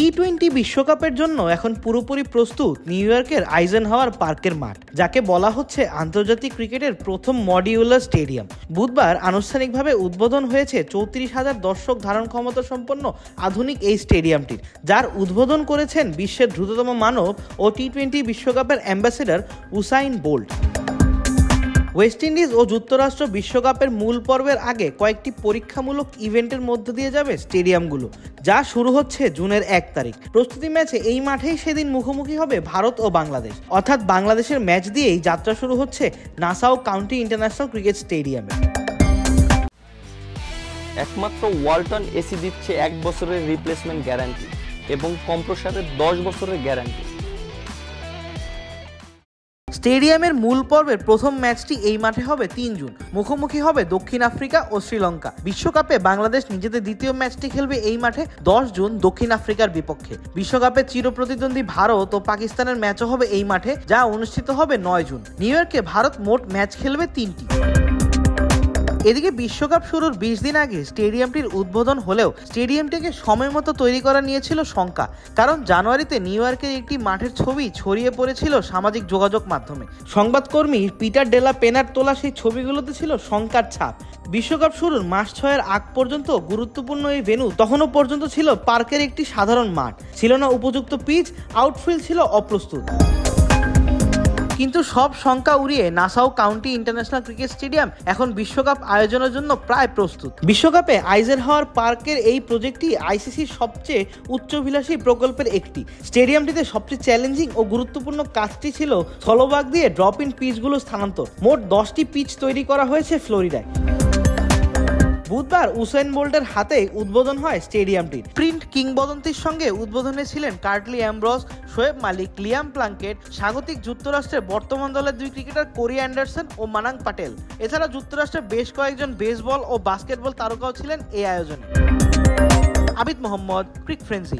টি twenty বিশ্বকাপের জন্য এখন পুরোপুরি প্রস্তুত নিউ ইয়র্কের আইজেন হাওয়ার পার্কের মাঠ, যাকে বলা হচ্ছে আন্তর্জাতিক ক্রিকেটের প্রথম মডিউলার স্টেডিয়াম। বুধবার আনুষ্ঠানিকভাবে উদ্বোধন হয়েছে চৌত্রিশ হাজার দর্শক ধারণ ক্ষমতা সম্পন্ন আধুনিক এই স্টেডিয়ামটির যার উদ্বোধন করেছেন বিশ্বের দ্রুততম মানব ও টি টোয়েন্টি বিশ্বকাপের ambassador Usain Bolt. West Indies ও যুক্তরাষ্ট্র বিশ্বকাপের মূল পর্বের আগে কয়েকটি পরীক্ষামূলক ইভেন্টের মধ্য দিয়ে যাবে স্টেডিয়ামগুলো, যা শুরু হচ্ছে জুনের এক তারিখ। প্রস্তুতি ম্যাচে এই মাঠেই সেদিন মুখোমুখি হবে ভারত ও বাংলাদেশ। অর্থাৎ বাংলাদেশের ম্যাচ দিয়েই যাত্রা শুরু হচ্ছে নাসাও কাউন্টি ইন্টারন্যাশনাল ক্রিকেট স্টেডিয়ামে। একমাত্র ওয়ালটন এসি দিচ্ছে এক বছরের রিপ্লেসমেন্ট গ্যারান্টি এবং কম্প্রসারের দশ বছরের গ্যারান্টি স্টেডিয়ামের মূল পর্বের প্রথম ম্যাচটি এই মাঠে হবে তিন জুন। মুখোমুখি হবে দক্ষিণ আফ্রিকা ও শ্রীলঙ্কা। বিশ্বকাপে বাংলাদেশ নিজেদের দ্বিতীয় ম্যাচটি খেলবে এই মাঠে দশ জুন দক্ষিণ আফ্রিকার বিপক্ষে। বিশ্বকাপে চিরপ্রতিদ্বন্দ্বী ভারত ও পাকিস্তানের ম্যাচও হবে এই মাঠে, যা অনুষ্ঠিত হবে নয় জুন। নিউ ইয়র্কে ভারত মোট ম্যাচ খেলবে তিনটি। এদিকে বিশ্বকাপ শুরুর বিশ দিন আগে স্টেডিয়ামটির উদ্বোধন হলেও স্টেডিয়ামটিকে সময় মতো তৈরি করা নিয়েছিল শঙ্কা। কারণ জানুয়ারিতে নিউ ইয়র্কের একটি মাঠের ছবি ছড়িয়ে পড়েছিল সামাজিক যোগাযোগ মাধ্যমে। সংবাদকর্মী পিটার ডেলা পেনার তোলা সেই ছবিগুলোতে ছিল শঙ্কার ছাপ। বিশ্বকাপ শুরুর মাস ছয়ের আগ পর্যন্ত গুরুত্বপূর্ণ এই ভেনু তখনও পর্যন্ত ছিল পার্কের একটি সাধারণ মাঠ। ছিল না উপযুক্ত পিচ, আউটফিল্ড ছিল অপ্রস্তুত। কিন্তু সব শঙ্কা উড়িয়ে Nassau County International Cricket Stadium এখন বিশ্বকাপ আয়োজনের জন্য প্রায় প্রস্তুত। বিশ্বকাপে আইজেন হাওয়ার পার্কের এই প্রজেক্টটি আইসিসির সবচেয়ে উচ্চভিলাষী প্রকল্পের একটি। স্টেডিয়ামটিতে সবচেয়ে চ্যালেঞ্জিং ও গুরুত্বপূর্ণ কাজটি ছিল স্থলভাগ দিয়ে ড্রপ ইন পিচগুলো স্থানান্তর। মোট দশটি পিচ তৈরি করা হয়েছে ফ্লোরিডায়। বুধবার উসেন বোল্টের হাতে উদ্বোধন হয় স্টেডিয়ামটির। কিংবদন্তির সঙ্গে উদ্বোধনে ছিলেন Curtly Ambrose, Shoaib Malik, Liam Plunkett, স্বাগতিক যুক্তরাষ্ট্রের বর্তমান দলের দুই ক্রিকেটার কোরি অ্যান্ডারসন ও মানাং পাটেল। এছাড়া যুক্তরাষ্ট্রের বেশ কয়েকজন বেসবল ও বাস্কেটবল তারকাও ছিলেন এই আয়োজনে। আবিদ মোহাম্মদ, ক্রিক ফ্রেন্সি।